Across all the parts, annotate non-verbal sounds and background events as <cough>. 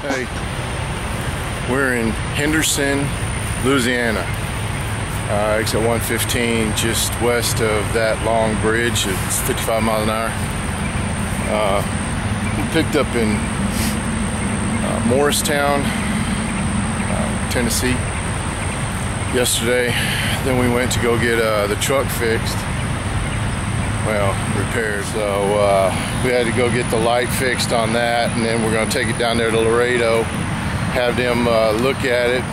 Hey, we're in Henderson, Louisiana. Uh, exit 115, just west of that long bridge. It's 55 miles an hour. Uh, we picked up in uh, Morristown, uh, Tennessee, yesterday. Then we went to go get uh, the truck fixed. Well, repaired. So uh, we had to go get the light fixed on that, and then we're going to take it down there to Laredo, have them uh, look at it,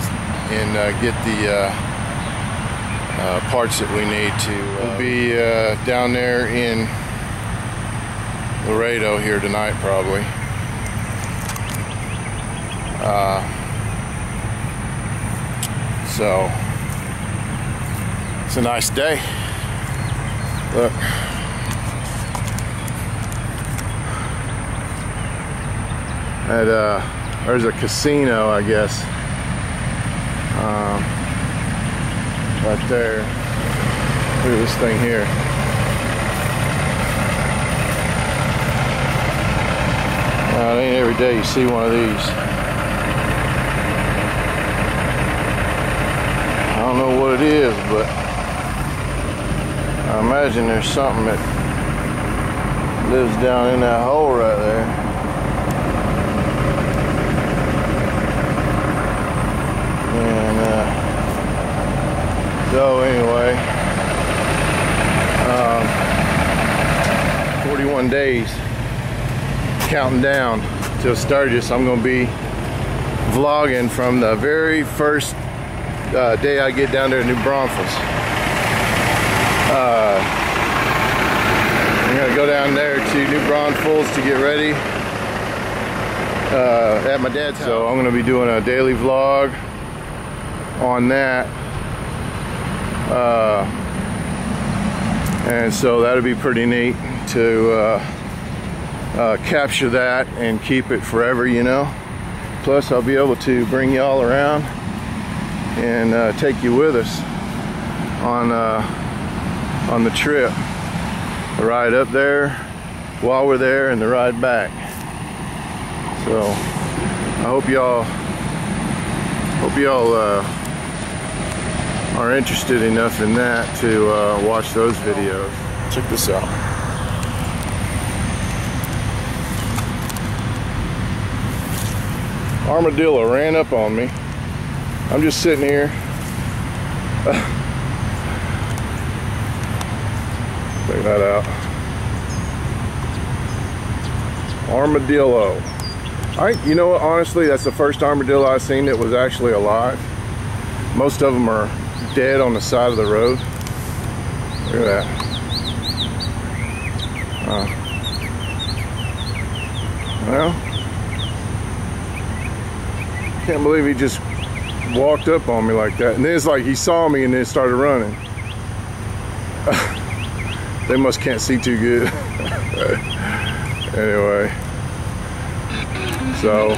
and uh, get the uh, uh, parts that we need to. we'll be down there in Laredo here tonight, probably. so it's a nice day. Look. At uh, there's a casino, I guess. Um, right there. Look at this thing here. Uh, it ain't every day you see one of these. I don't know what it is, but I imagine there's something that lives down in that hole right there. And uh, so anyway, um, 41 days counting down till Sturgis. I'm going to be vlogging from the very first uh, day I get down there to New Braunfels. Uh, I'm to go down there to New Braunfels to get ready uh, at my dad's. So I'm going to be doing a daily vlog on that. Uh, and so that'll be pretty neat to uh, uh, capture that and keep it forever, you know. Plus, I'll be able to bring y'all around and uh, take you with us on uh, on the trip. The ride up there while we're there and the ride back. So I hope y'all hope y'all uh, are interested enough in that to uh, watch those videos. Check this out. Armadillo ran up on me. I'm just sitting here. <laughs> Check that out. Armadillo. I, you know what, honestly, that's the first armadillo I've seen that was actually alive. Most of them are dead on the side of the road. Look at that. Uh, well, can't believe he just walked up on me like that. And then it's like he saw me and then started running. <laughs> they must can't see too good. <laughs> anyway, so